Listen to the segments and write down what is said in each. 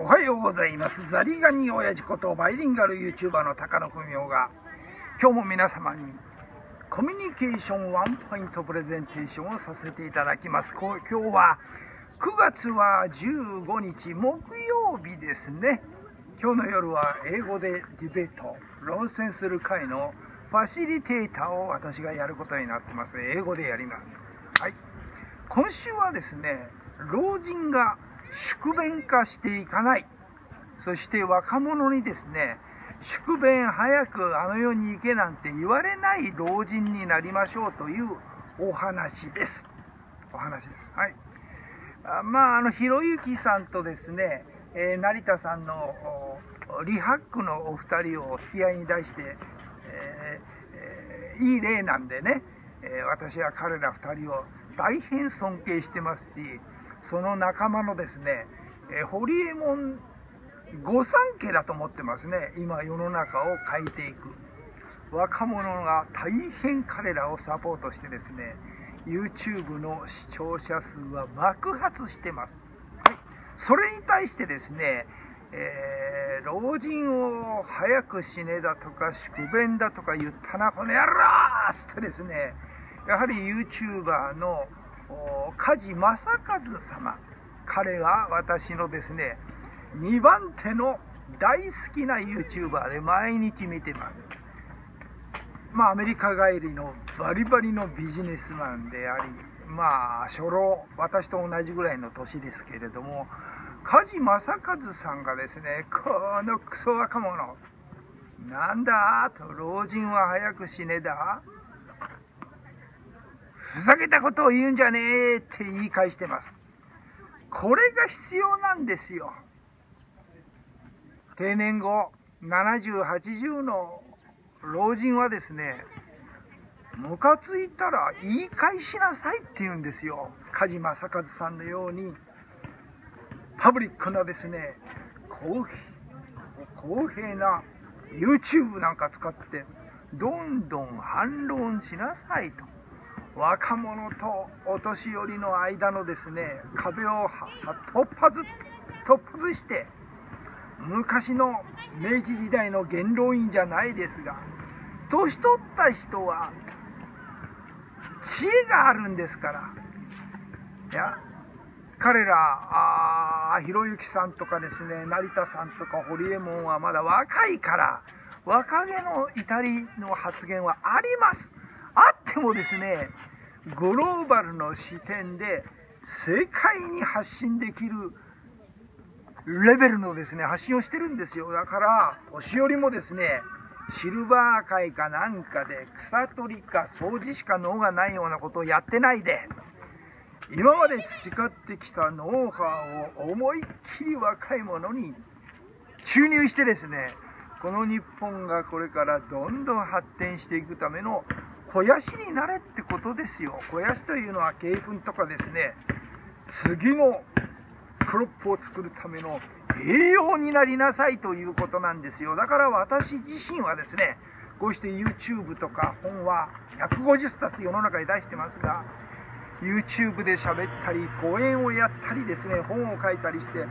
おはようございます。ザリガニ親父ことバイリンガル YouTuber の高野文夫が今日も皆様にコミュニケーションワンポイントプレゼンテーションをさせていただきます。今日は9月は15日木曜日ですね。今日の夜は英語でディベート論戦する会のファシリテーターを私がやることになってます。英語でやります。はい。今週はですね老人が宿便化していかない。そして若者にですね宿便早くあの世に行けなんて言われない老人になりましょうというお話です。お話です。はい。あまああのひろゆきさんとですね、えー、成田さんのリハックのお二人を引き合いに出して、えーえー、いい例なんでね、え私は彼ら二人を大変尊敬してますしその仲間のですね、え堀エモ門御三家だと思ってますね。今世の中を変えていく。若者が大変彼らをサポートしてですね YouTube の視聴者数は爆発してます、はい、それに対してですね、えー、老人を早く死ねだとか宿便だとか言ったなこの野郎っってですねやはり YouTuber の梶正和様。彼は私のですね2番手の大好きな YouTuber で毎日見てます。まあアメリカ帰りのバリバリのビジネスマンでありまあ初老私と同じぐらいの年ですけれども梶正和さんがですねこのクソ若者なんだと老人は早く死ねだ。ふざけたことを言うんじゃねえって言い返してます。これが必要なんですよ。定年後、70、80の老人はですね、ムカついたら言い返しなさいって言うんですよ。梶正和さんのように、パブリックなですね、公公平な YouTube なんか使って、どんどん反論しなさいと。若者とお年寄りの間のですね壁を突破突破して昔の明治時代の元老院じゃないですが年取った人は知恵があるんですからいや彼らあひろゆきさんとかですね成田さんとか堀江門はまだ若いから若気の至りの発言はあります。ってもですねグローバルの視点で世界に発信できるレベルのですね発信をしてるんですよ。だから年寄りもですねシルバー会かなんかで草取りか掃除しか脳がないようなことをやってないで今まで培ってきたノウハウを思いっきり若い者に注入してですねこの日本がこれからどんどん発展していくための肥やしになれってことですよ。肥やしというのは鶏粉とかですね。次のクロップを作るための栄養になりなさいということなんですよ。だから私自身はですねこうして YouTube とか本は150冊世の中に出してますが YouTube で喋ったり講演をやったりですね本を書いたりして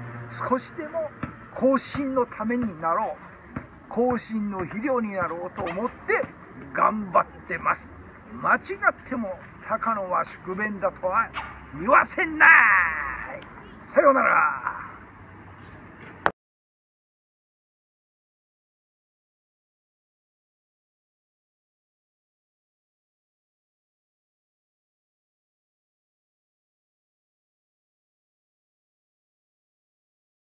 少しでも更新のためになろう更新の肥料になろうと思って頑張ってます。間違っても高野は宿便だとは言わせない。さようなら。